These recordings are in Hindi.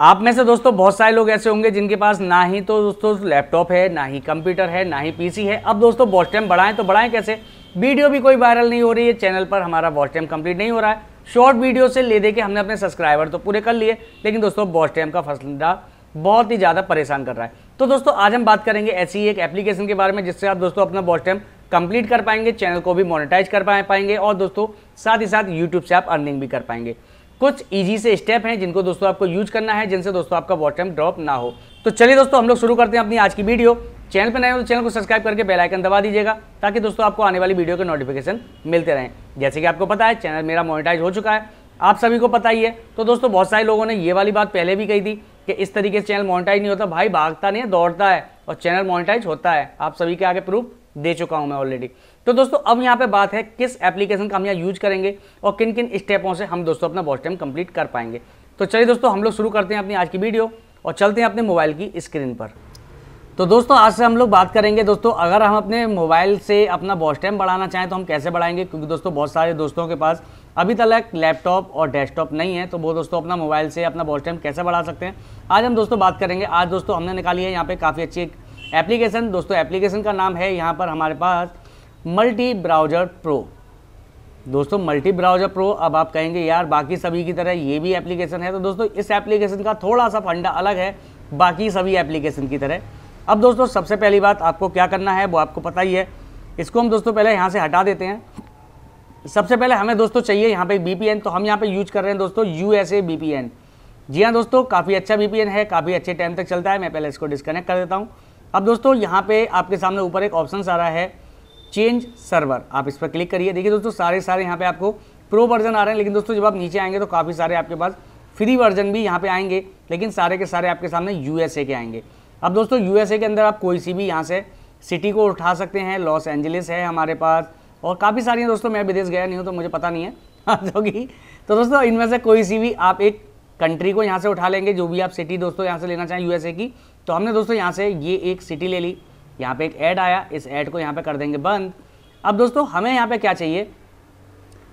आप में से दोस्तों बहुत सारे लोग ऐसे होंगे जिनके पास ना ही तो दोस्तों लैपटॉप है, ना ही कंप्यूटर है, ना ही पीसी है। अब दोस्तों वॉच टाइम बढ़ाएँ तो बढ़ाएँ कैसे? वीडियो भी कोई वायरल नहीं हो रही है, चैनल पर हमारा वॉच टाइम कंप्लीट नहीं हो रहा है। शॉर्ट वीडियो से ले दे के हमने अपने सब्सक्राइबर तो पूरे कर लिए, लेकिन दोस्तों वॉच टाइम का फसला बहुत ही ज़्यादा परेशान कर रहा है। तो दोस्तों आज हम बात करेंगे ऐसी एक एप्लीकेशन के बारे में, जिससे आप दोस्तों अपना वॉच टाइम कंप्लीट कर पाएँगे, चैनल को भी मोनेटाइज कर पाएँगे और दोस्तों साथ ही साथ यूट्यूब से आप अर्निंग भी कर पाएँगे। कुछ इजी से स्टेप हैं जिनको दोस्तों आपको यूज़ करना है, जिनसे दोस्तों आपका टाइम ड्रॉप ना हो। तो चलिए दोस्तों, हम लोग शुरू करते हैं अपनी आज की वीडियो चैनल पर नए हो तो चैनल को सब्सक्राइब करके बेल आइकन दबा दीजिएगा, ताकि दोस्तों आपको आने वाली वीडियो के नोटिफिकेशन मिलते रहें। जैसे कि आपको पता है चैनल मेरा मोनिटाइज हो चुका है। आप सभी को पता ही है। तो दोस्तों, बहुत सारे लोगों ने ये वाली बात पहले भी कही थी कि इस तरीके से चैनल मोनिटाइज नहीं होता। भाई भागता नहीं है, दौड़ता है और चैनल मोनिटाइज होता है। आप सभी के आगे प्रूफ दे चुका हूँ मैं ऑलरेडी तो दोस्तों, अब यहाँ पे बात है किस एप्लीकेशन का हम यहाँ यूज़ करेंगे और किन किन स्टेपों से हम दोस्तों अपना वॉच टाइम कंप्लीट कर पाएँगे। तो चलिए दोस्तों, हम लोग शुरू करते हैं अपनी आज की वीडियो और चलते हैं अपने मोबाइल की स्क्रीन पर। तो दोस्तों, आज से हम लोग बात करेंगे दोस्तों, अगर हम अपने मोबाइल से अपना वॉच टाइम बढ़ाना चाहें तो हम कैसे बढ़ाएँगे? क्योंकि दोस्तों, बहुत सारे दोस्तों के पास अभी तक लैपटॉप और डेस्कटॉप नहीं है तो वो दोस्तों अपना मोबाइल से अपना वॉच टाइम कैसे बढ़ा सकते हैं? आज हम दोस्तों बात करेंगे। आज दोस्तों हमने निकाली है यहाँ पे काफ़ी अच्छी एक एप्लीकेशन, दोस्तों, एप्लीकेशन का नाम है यहाँ पर हमारे पास मल्टी ब्राउज़र प्रो। दोस्तों, मल्टी ब्राउज़र प्रो, अब आप कहेंगे, यार, बाकी सभी की तरह ये भी एप्लीकेशन है। तो दोस्तों, इस एप्लीकेशन का थोड़ा सा फंडा अलग है, बाकी सभी एप्लीकेशन की तरह। अब दोस्तों, सबसे पहली बात आपको क्या करना है, वो आपको पता ही है। इसको हम दोस्तों पहले यहाँ से हटा देते हैं। सबसे पहले हमें दोस्तों चाहिए यहाँ पे बी तो हम यहाँ पे यूज़ कर रहे हैं दोस्तों यू एस जी हाँ दोस्तों, काफ़ी अच्छा बी है, काफ़ी अच्छे टाइम तक चलता है, मैं पहले इसको डिस्कनेक्ट कर देता हूँ। अब दोस्तों, यहाँ पे आपके सामने ऊपर एक ऑप्शन आ रहा है चेंज सर्वर आप इस पर क्लिक करिए। देखिए दोस्तों सारे सारे यहाँ पे आपको प्रो वर्जन आ रहे हैं, लेकिन दोस्तों, जब आप नीचे आएँगे तो काफ़ी सारे आपके पास फ्री वर्जन भी यहाँ पे आएँगे, लेकिन सारे के सारे आपके सामने यूएसए के आएँगे। अब दोस्तों यूएसए के अंदर आप कोई सी भी यहाँ से सिटी को उठा सकते हैं। लॉस एंजलिस है हमारे पास, और काफ़ी सारी हैं दोस्तों, मैं विदेश गया नहीं हूँ तो मुझे पता नहीं है। कि तो दोस्तों, इनमें से कोई सी भी आप एक कंट्री को यहाँ से उठा लेंगे, जो भी आप सिटी दोस्तों यहाँ से लेना चाहें यूएसए की। तो हमने दोस्तों यहाँ से ये एक सिटी ले ली। यहाँ पे एक ऐड आया, इस ऐड को यहाँ पे कर देंगे बंद। अब दोस्तों हमें यहाँ पे क्या चाहिए?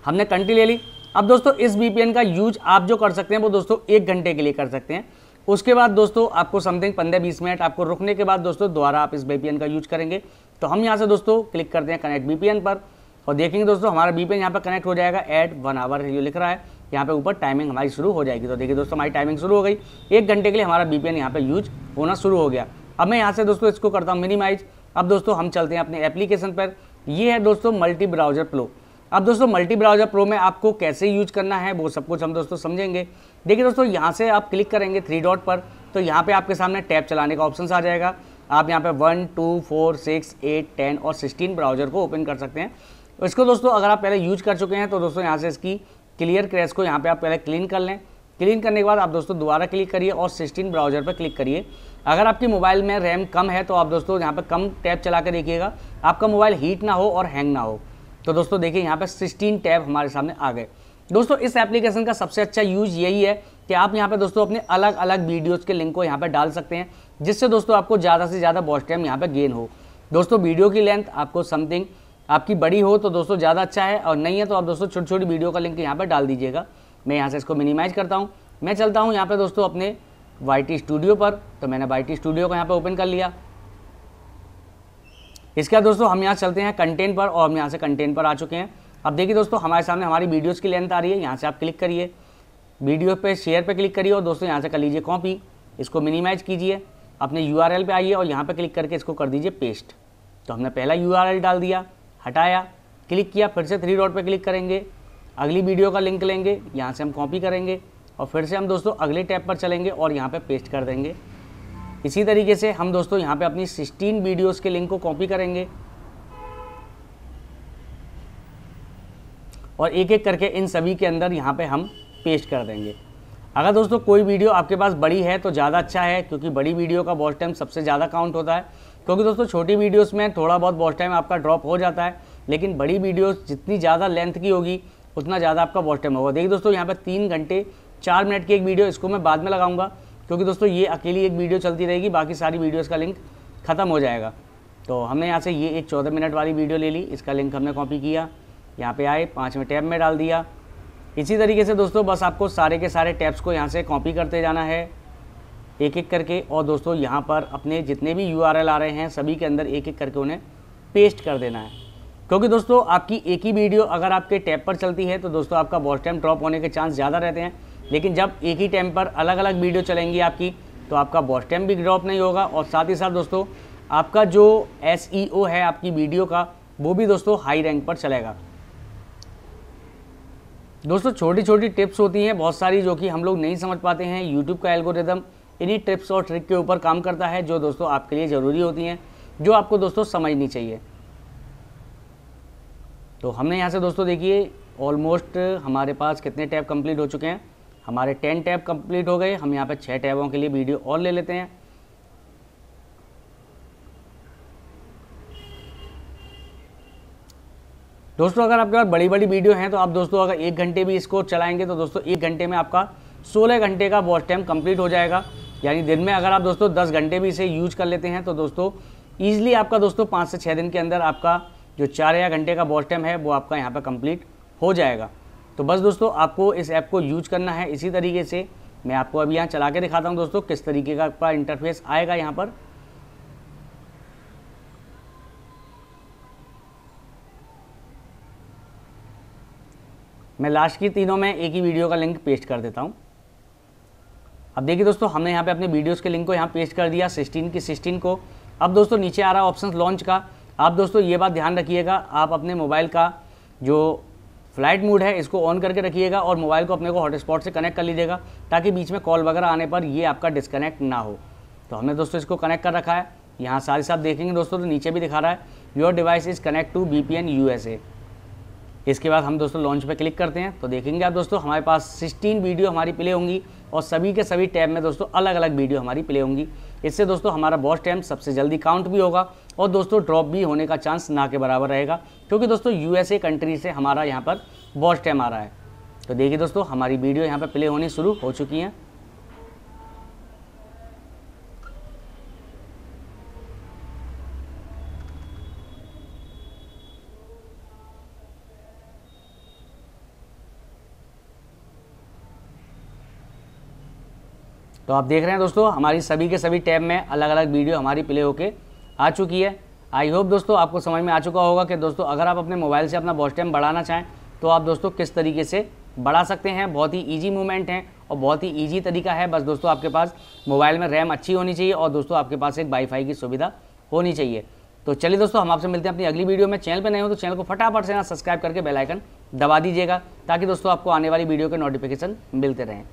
हमने कंट्री ले ली। अब दोस्तों इस वी का यूज़ आप जो कर सकते हैं, वो दोस्तों एक घंटे के लिए कर सकते हैं। उसके बाद दोस्तों आपको समथिंग पंद्रह बीस मिनट, आपको रुकने के बाद दोस्तों दोबारा आप इस वी का यूज़ करेंगे। तो हम यहाँ से दोस्तों क्लिक करते हैं कनेक्ट वी पर। और देखेंगे दोस्तों हमारा वी यहाँ पर कनेक्ट हो जाएगा एड वन आवर ये लिख रहा है। यहाँ पे ऊपर टाइमिंग हमारी शुरू हो जाएगी। तो देखिए दोस्तों, हमारी टाइमिंग शुरू हो गई। एक घंटे के लिए हमारा यहाँ पे यूज़ होना शुरू हो गया। अब मैं यहाँ से दोस्तों इसको करता हूँ मिनिमाइज अब दोस्तों हम चलते हैं अपने एप्लीकेशन पर। ये है दोस्तों मल्टी ब्राउज़र प्रो अब दोस्तों मल्टी ब्राउज़र प्रो में आपको कैसे यूज़ करना है, वो सब कुछ हम दोस्तों समझेंगे। देखिए दोस्तों, यहाँ से आप क्लिक करेंगे थ्री डॉट पर तो यहाँ पे आपके सामने टैब चलाने का ऑप्शन आ जाएगा। आप यहाँ पे one two four six eight ten और सिक्सटीन ब्राउज़र को ओपन कर सकते हैं। इसको दोस्तों अगर आप पहले यूज़ कर चुके हैं तो दोस्तों यहाँ से इसकी क्लियर क्रैश को यहाँ पे आप पहले क्लीन कर लें। क्लीन करने के बाद आप दोस्तों दोबारा क्लिक करिए और सिक्सटीन ब्राउज़र पर क्लिक करिए। अगर आपकी मोबाइल में रैम कम है तो आप दोस्तों यहाँ पर कम टैब चला देखिएगा। आपका मोबाइल हीट ना हो और हैंग ना हो। तो दोस्तों देखिए यहाँ पर सिक्सटीन टैब हमारे सामने आ गए। दोस्तों इस एप्लीकेशन का सबसे अच्छा यूज़ यही है कि आप यहाँ पे दोस्तों अपने अलग अलग वीडियोज़ के लिंक को यहाँ पे डाल सकते हैं, जिससे दोस्तों आपको ज़्यादा से ज़्यादा वॉच टाइम यहाँ पे गेन हो। दोस्तों वीडियो की लेंथ आपको समथिंग आपकी बड़ी हो तो दोस्तों ज़्यादा अच्छा है, और नहीं है तो आप दोस्तों छोटी छोटी वीडियो का लिंक यहाँ पर डाल दीजिएगा। मैं यहाँ से इसको मिनिमाइज़ करता हूँ। मैं चलता हूँ यहाँ पर दोस्तों अपने वाईटी स्टूडियो पर तो मैंने वाईटी स्टूडियो को यहाँ पर ओपन कर लिया। इसके बाद दोस्तों हम यहाँ चलते हैं कंटेंट पर, और हम यहाँ से कंटेंट पर आ चुके हैं। अब देखिए दोस्तों, हमारे सामने हमारी वीडियोज़ की लेंथ आ रही है, यहाँ से आप क्लिक करिए। वीडियो पे शेयर पे क्लिक करिए, और दोस्तों यहाँ से कर लीजिए कॉपी इसको मिनिमाइज कीजिए। अपने यू पे आइए, और यहाँ पे क्लिक करके इसको कर दीजिए पेस्ट तो हमने पहला यूआरएल डाल दिया। हटाया, क्लिक किया, फिर से थ्री डॉट पे क्लिक करेंगे। अगली वीडियो का लिंक लेंगे, यहाँ से हम कॉपी करेंगे और फिर से हम दोस्तों अगले टैब पर चलेंगे और यहाँ पे पेस्ट कर देंगे। इसी तरीके से हम दोस्तों यहाँ पे अपनी 16 वीडियोस के लिंक को कॉपी करेंगे। और एक एक करके इन सभी के अंदर यहाँ पे हम पेस्ट कर देंगे। अगर दोस्तों कोई वीडियो आपके पास बड़ी है तो ज़्यादा अच्छा है, क्योंकि बड़ी वीडियो का वॉच टाइम सबसे ज़्यादा काउंट होता है। क्योंकि दोस्तों, छोटी वीडियोस में थोड़ा बहुत वॉच टाइम आपका ड्रॉप हो जाता है, लेकिन बड़ी वीडियोस जितनी ज़्यादा लेंथ की होगी, उतना ज़्यादा आपका वॉच टाइम होगा। देखिए दोस्तों, यहाँ पर तीन घंटे चार मिनट की एक वीडियो इसको मैं बाद में लगाऊँगा, क्योंकि दोस्तों, ये अकेली एक वीडियो चलती रहेगी, बाकी सारी वीडियोज़ का लिंक ख़त्म हो जाएगा। तो हमने यहाँ से ये एक चौदह मिनट वाली वीडियो ले ली, इसका लिंक हमने कॉपी किया, यहाँ पे आए पाँचवें टैब में डाल दिया। इसी तरीके से दोस्तों, बस आपको सारे के सारे टैब्स को यहाँ से कॉपी करते जाना है। एक एक करके, और दोस्तों, यहाँ पर अपने जितने भी यूआरएल आ रहे हैं, सभी के अंदर एक एक करके उन्हें पेस्ट कर देना है। क्योंकि दोस्तों, आपकी एक ही वीडियो अगर आपके टैब पर चलती है तो दोस्तों, आपका वॉच टाइम ड्रॉप होने के चांस ज़्यादा रहते हैं। लेकिन जब एक ही टाइम पर अलग अलग वीडियो चलेंगी आपकी तो आपका वॉच टाइम भी ड्रॉप नहीं होगा। और साथ ही साथ, दोस्तों, आपका जो एस e है आपकी वीडियो का, वो भी दोस्तों हाई रैंक पर चलेगा। दोस्तों छोटी छोटी टिप्स होती हैं, बहुत सारी, जो कि हम लोग नहीं समझ पाते हैं। यूट्यूब का एल्गोरिदम इन्हीं टिप्स और ट्रिक के ऊपर काम करता है, जो दोस्तों आपके लिए ज़रूरी होती हैं, जो आपको दोस्तों समझनी चाहिए। तो हमने यहाँ से दोस्तों देखिए ऑलमोस्ट हमारे पास कितने टैब कंप्लीट हो चुके हैं। हमारे टेन टैब कंप्लीट हो गए। हम यहाँ पे छः टैबों के लिए वीडियो और ले लेते हैं। दोस्तों, अगर आपके पास बड़ी बड़ी वीडियो हैं तो आप दोस्तों अगर एक घंटे भी इसको चलाएँगे तो दोस्तों एक घंटे में आपका 16 घंटे का वॉच टाइम कंप्लीट हो जाएगा। यानी दिन में अगर आप दोस्तों 10 घंटे भी इसे यूज़ कर लेते हैं तो दोस्तों ईजिली आपका दोस्तों पाँच से छः दिन के अंदर आपका जो चार या घंटे का वॉच टाइम है, वो आपका यहाँ पर कंप्लीट हो जाएगा। तो बस दोस्तों आपको इस ऐप को यूज़ करना है इसी तरीके से। मैं आपको अभी यहाँ चला के दिखाता हूँ दोस्तों किस तरीके का आपका इंटरफेस आएगा यहाँ पर। मैं लास्ट की तीनों में एक ही वीडियो का लिंक पेस्ट कर देता हूँ। अब देखिए दोस्तों, हमने यहाँ पे अपने वीडियोस के लिंक को यहाँ पेस्ट कर दिया 16 की 16 को। अब दोस्तों, नीचे आ रहा है ऑप्शन लॉन्च का। आप दोस्तों, ये बात ध्यान रखिएगा, आप अपने मोबाइल का जो फ़्लाइट मूड है, इसको ऑन करके रखिएगा और मोबाइल को अपने को हॉटस्पॉट से कनेक्ट कर लीजिएगा, ताकि बीच में कॉल वगैरह आने पर ये आपका डिस्कनेक्ट ना हो। तो हमने दोस्तों, इसको कनेक्ट कर रखा है। यहाँ साथ साथ देखेंगे दोस्तों तो नीचे भी दिखा रहा है your device is connect to B P इसके बाद हम दोस्तों लॉन्च पे क्लिक करते हैं। तो देखेंगे आप दोस्तों, हमारे पास 16 वीडियो हमारी प्ले होंगी। और सभी के सभी टैब में दोस्तों अलग अलग वीडियो हमारी प्ले होंगी। इससे दोस्तों हमारा बॉस टैम सबसे जल्दी काउंट भी होगा और दोस्तों ड्रॉप भी होने का चांस ना के बराबर रहेगा, क्योंकि दोस्तों यूएसए कंट्री से हमारा यहाँ पर बॉस टैम आ रहा है। तो देखिए दोस्तों, हमारी वीडियो यहाँ पर प्ले होनी शुरू हो चुकी हैं। तो आप देख रहे हैं दोस्तों, हमारी सभी के सभी टैब में अलग अलग वीडियो हमारी प्ले होके आ चुकी है। आई होप दोस्तों आपको समझ में आ चुका होगा कि दोस्तों, अगर आप अपने मोबाइल से अपना वॉच टाइम बढ़ाना चाहें तो आप दोस्तों किस तरीके से बढ़ा सकते हैं। बहुत ही ईजी मूवमेंट है और बहुत ही ईजी तरीका है। बस दोस्तों, आपके पास मोबाइल में रैम अच्छी होनी चाहिए और दोस्तों, आपके पास एक वाईफाई की सुविधा होनी चाहिए। तो चलिए दोस्तों, हम आपसे मिलते हैं अपनी अगली वीडियो में। चैनल पर नहीं हो तो चैनल को फटाफट से ना सब्सक्राइब करके बेलाइकन दबा दीजिएगा, ताकि दोस्तों आपको आने वाली वीडियो के नोटिफिकेशन मिलते रहें।